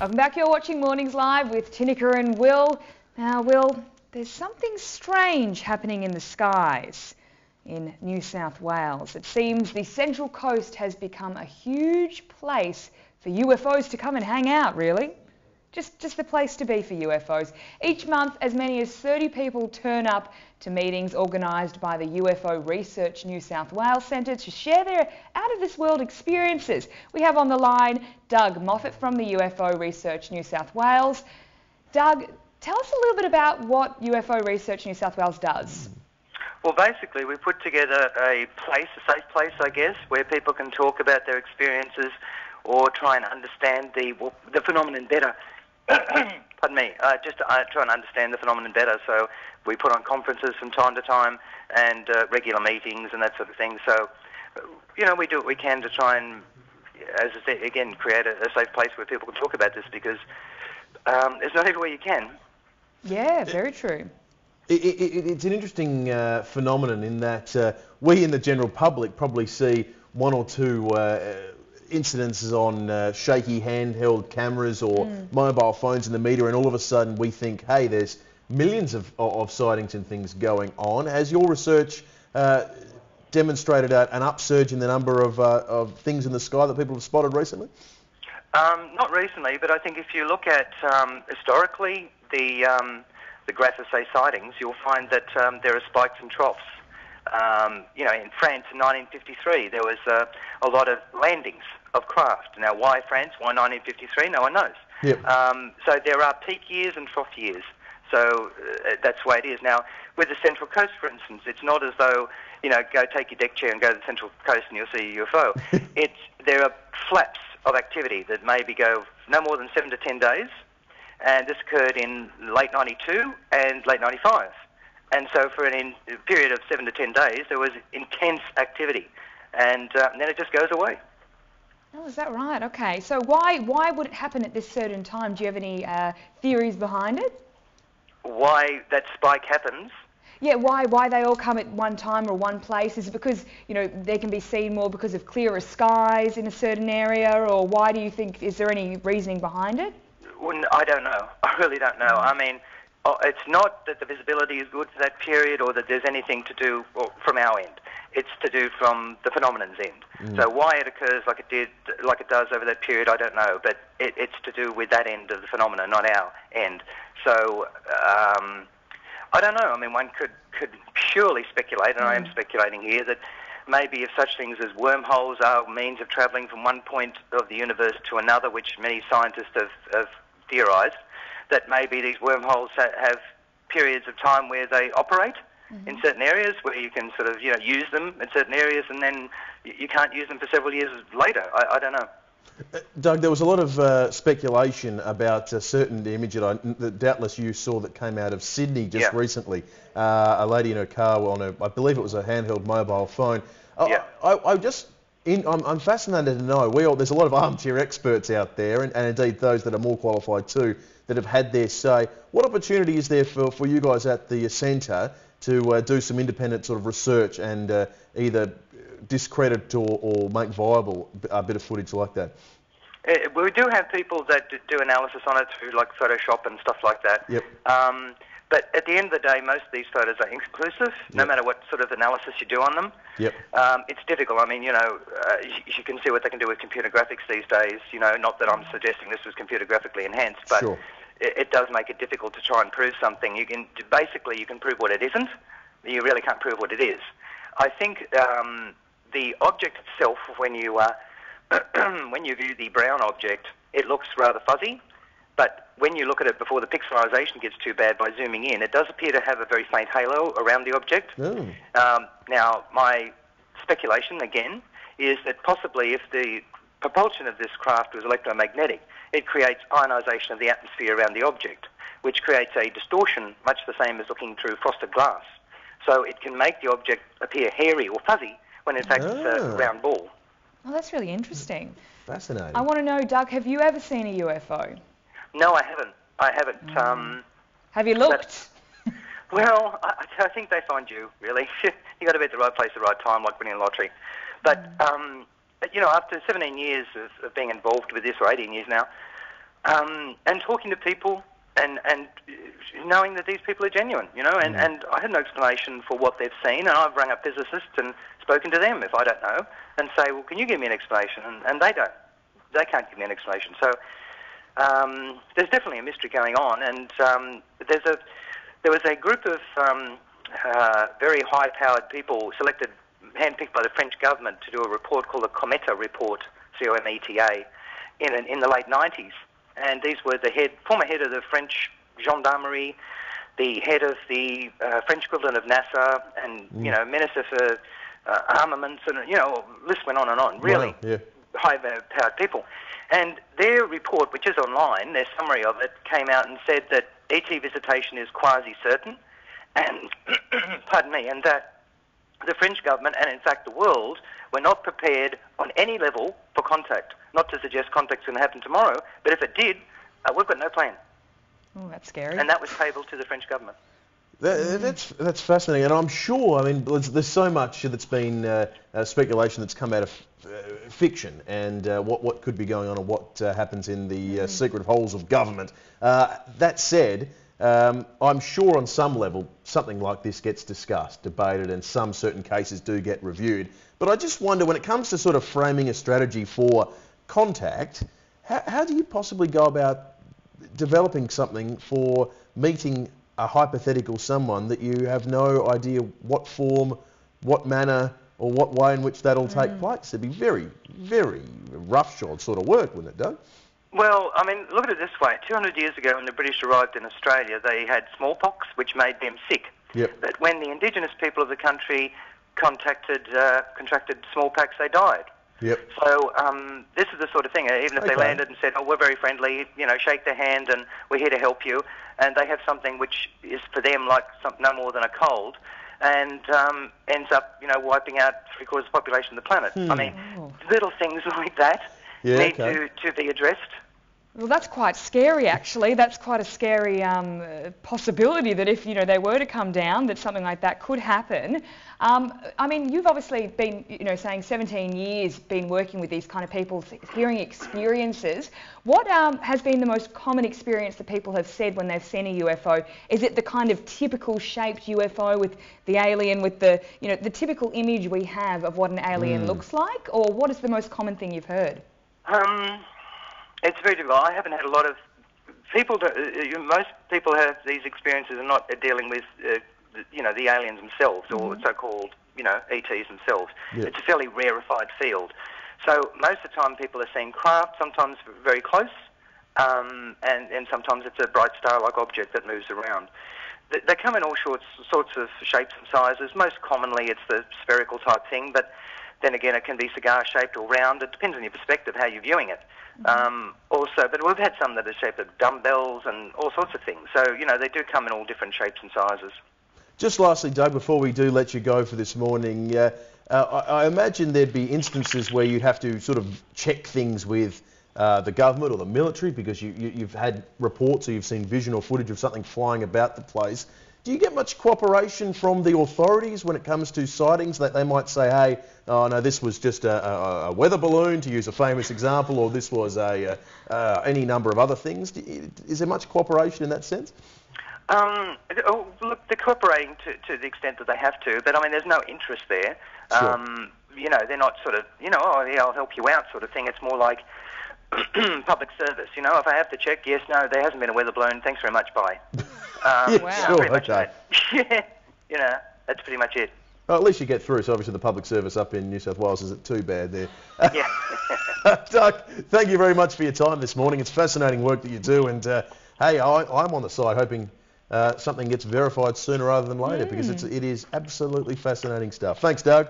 Welcome back. You're watching Mornings Live with Tineka and Will. Now, Will, there's something strange happening in the skies in New South Wales. It seems the Central Coast has become a huge place for UFOs to come and hang out, really. Just, just the place to be for UFOs. Each month, as many as 30 people turn up to meetings organised by the UFO Research New South Wales Centre to share their out-of-this-world experiences. We have on the line Doug Moffett from the UFO Research New South Wales. Doug, tell us a little bit about what UFO Research New South Wales does. Well, basically, we put together a place, a safe place, I guess, where people can talk about their experiences or try and understand the, the phenomenon better. pardon me, uh, just to uh, try and understand the phenomenon better. So we put on conferences from time to time and uh, regular meetings and that sort of thing. So, you know, we do what we can to try and, as I said, again, create a, a safe place where people can talk about this because um, it's not everywhere you can. Yeah, very true. It, it, it's an interesting uh, phenomenon in that uh, we in the general public probably see one or two uh, incidences on uh, shaky handheld cameras or mm. mobile phones in the media, and all of a sudden we think, hey, there's millions of, of sightings and things going on. Has your research uh, demonstrated a, an upsurge in the number of, uh, of things in the sky that people have spotted recently? Um, not recently, but I think if you look at um, historically the um, the graph of say sightings, you'll find that um, there are spikes and troughs. Um, you know, in France in 1953, there was uh, a lot of landings of craft. Now, why France? Why 1953? No one knows. Yep. Um, so there are peak years and trough years. So uh, that's the way it is. Now, with the Central Coast, for instance, it's not as though, you know, go take your deck chair and go to the Central Coast and you'll see a UFO. it's, there are flaps of activity that maybe go no more than seven to ten days. And this occurred in late 92 and late 95. And so for a in, period of seven to ten days, there was intense activity. And, uh, and then it just goes away. Oh, is that right? Okay. So why why would it happen at this certain time? Do you have any uh, theories behind it? Why that spike happens? Yeah, why why they all come at one time or one place? Is it because you know they can be seen more because of clearer skies in a certain area, or why do you think? Is there any reasoning behind it? Well, I don't know. I really don't know. I mean, oh, it's not that the visibility is good for that period, or that there's anything to do from our end. It's to do from the phenomenon's end. Mm. So why it occurs like it did, like it does over that period, I don't know. But it, it's to do with that end of the phenomenon, not our end. So um, I don't know. I mean, one could could purely speculate, and mm. I am mm. speculating here that maybe if such things as wormholes are means of travelling from one point of the universe to another, which many scientists have, have theorised, that maybe these wormholes have periods of time where they operate mm-hmm. in certain areas where you can sort of you know use them in certain areas and then you can't use them for several years later. I, I don't know. Uh, Doug, there was a lot of uh, speculation about a certain image that, I, that, doubtless you saw that came out of Sydney just yeah. recently. Uh, a lady in her car on a, I believe it was a handheld mobile phone. Yeah. I, I, I just, in, I'm, I'm, fascinated to know. We all, there's a lot of armchair experts out there, and, and indeed those that are more qualified too, that have had their say. What opportunity is there for, for you guys at the centre to uh, do some independent sort of research and uh, either discredit or, or, make viable a bit of footage like that? Uh, we do have people that do analysis on it through like Photoshop and stuff like that. Yep. Um, but at the end of the day, most of these photos are inconclusive, no matter what sort of analysis you do on them. Yep. Um, it's difficult. I mean, you know, uh, you, you, can see what they can do with computer graphics these days. You know, not that I'm suggesting this was computer graphically enhanced, but sure it, it does make it difficult to try and prove something. You can basically you can prove what it isn't. You really can't prove what it is. I think um, the object itself, when you uh, when you view the brown object, it looks rather fuzzy. But when you look at it before the pixelization gets too bad by zooming in, it does appear to have a very faint halo around the object. Um, now, my speculation again is that possibly if the propulsion of this craft was electromagnetic, it creates ionisation of the atmosphere around the object, which creates a distortion much the same as looking through frosted glass. So it can make the object appear hairy or fuzzy when in fact it's a ah. round ball. Oh, that's really interesting. Fascinating. I want to know, Doug, have you ever seen a UFO? No, I haven't. I haven't. Mm. Um, have you looked? well, I, I, think they find you, really. you got to be at the right place at the right time, like winning a lottery. But mm. um, you know, after 17 years of, of, being involved with this, or 18 years now, um, and talking to people and and knowing that these people are genuine, you know. And, Mm. and I had no explanation for what they've seen, and I've rung up physicists and spoken to them if I don't know, and say, well, can you give me an explanation? And, and they don't. They can't give me an explanation. So um, there's definitely a mystery going on, and um, there's a there was a group of um, uh, very high-powered people selected, handpicked by the French government to do a report called the Cometa Report, C-O-M-E-T-A, in in the late 90s, and these were the head former head of the French gendarmerie, the head of the uh, French equivalent of NASA, and you know minister for uh, armaments, and you know list went on and on. Really Wow, yeah. high-powered people. And their report, which is online, their summary of it, came out and said that ET visitation is quasi-certain, and pardon me, and that the French government and in fact the world were not prepared on any level for contact. Not to suggest contact's going to happen tomorrow, but if it did, uh, we've got no plan. Oh, that's scary. And that was tabled to the French government. That, that's that's fascinating, and I'm sure. I mean, there's, there's so much that's been uh, uh, speculation that's come out of uh, fiction, and uh, what what could be going on, and what uh, happens in the uh, secret holes of government. Uh, that said, um, I'm sure on some level something like this gets discussed, debated, and some certain cases do get reviewed. But I just wonder when it comes to sort of framing a strategy for contact, how, how do you possibly go about developing something for meeting a hypothetical someone that you have no idea what form, what manner, or what way in which that'll take place. It'd be very, very roughshod sort of work, wouldn't it, Doug? Well, I mean, look at it this way. 200 years ago, when the British arrived in Australia, they had smallpox, which made them sick. Yep. But when the indigenous people of the country contacted, uh, contracted smallpox, they died. Yep. So um, this is the sort of thing. uh, Even if they landed and said, "Oh, we're very friendly," you know, shake their hand and we're here to help you, and they have something which is for them like some, no more than a cold, and um, ends up, you know, wiping out three quarters of the population of the planet. I mean, Oh. little things like that Yeah, need okay. to, to be addressed. Well, that's quite scary, actually. That's quite a scary um, uh, possibility that if you know they were to come down, that something like that could happen. Um, I mean, you've obviously been, you know, saying 17 years, been working with these kind of people, hearing experiences. What um, has been the most common experience that people have said when they've seen a UFO? Is it the kind of typical shaped UFO with the alien, with the, you know, the typical image we have of what an alien looks like, or what is the most common thing you've heard? Um, it's very difficult. I haven't had a lot of people. That, uh, most people have these experiences are not dealing with, uh, the, you know, the aliens themselves or so-called, you know, ETs themselves. It's a fairly rarefied field. So most of the time, people are seeing craft, sometimes very close, um, and and sometimes it's a bright star-like object that moves around. They, they come in all sorts sorts of shapes and sizes. Most commonly, it's the spherical type thing, but then again, it can be cigar-shaped or round. It depends on your perspective, how you're viewing it. Um, also, but we've had some that are shaped of dumbbells and all sorts of things. So, you know, they do come in all different shapes and sizes. Just lastly, Doug, before we do let you go for this morning, uh, uh, I, I imagine there'd be instances where you'd have to sort of check things with uh, the government or the military because you, you, you've had reports or you've seen vision or footage of something flying about the place. Do you get much cooperation from the authorities when it comes to sightings that they might say, hey, oh no, this was just a, a, a weather balloon, to use a famous example, or this was a, uh, uh, any number of other things? You- Is there much cooperation in that sense? Um, oh, look, they're cooperating to, to the extent that they have to, but I mean, there's no interest there. Sure. Um, you know, they're not sort of, you know, oh, yeah, I'll help you out sort of thing. It's more like public service. You know, if I have to check, yes, no, there hasn't been a weather balloon. Thanks very much. Bye. Um, Yeah, Wow. sure, pretty much okay. yeah, you know, that's pretty much it. Well, at least you get through. So obviously the public service up in New South Wales isn't too bad there. Yeah. Doug, thank you very much for your time this morning. It's fascinating work that you do, and uh, hey, I, I'm on the side hoping uh, something gets verified sooner rather than later because it's, it is absolutely fascinating stuff. Thanks, Doug.